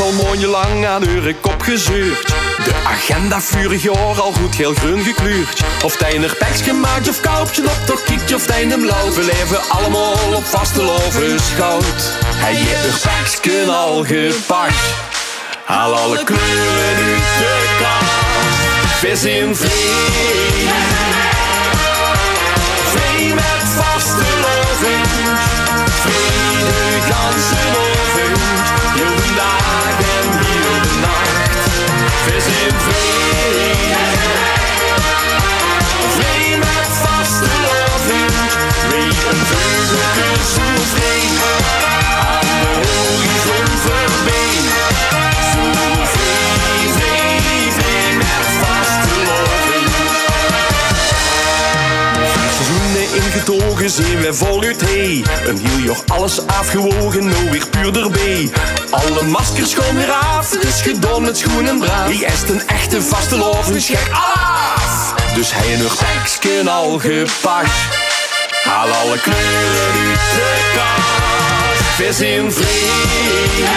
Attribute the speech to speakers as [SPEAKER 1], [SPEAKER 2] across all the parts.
[SPEAKER 1] al mooie lang aan uw kop gezeurd. De agenda vurig jaar al goed heel groen gekleurd. Of tijner peks gemaakt of koupje op toch kiekje of tijnem lauw. We leven allemaal op vaste schout. Hij heeft er peksken al gepakt. Haal alle kleuren uit de kast. Vis in vrede. Vrede ingetogen zijn we voluit hey. Een heel jaar alles afgewogen, nou weer puur erbij. Alle maskers gewoon weer af, is gedaan met schoenen braaf. Hij is een echte vaste loven, gek af. Dus hij en peksken al gepakt. Haal alle kleuren uit de kast. Vis in vrede.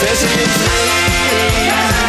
[SPEAKER 1] Vis in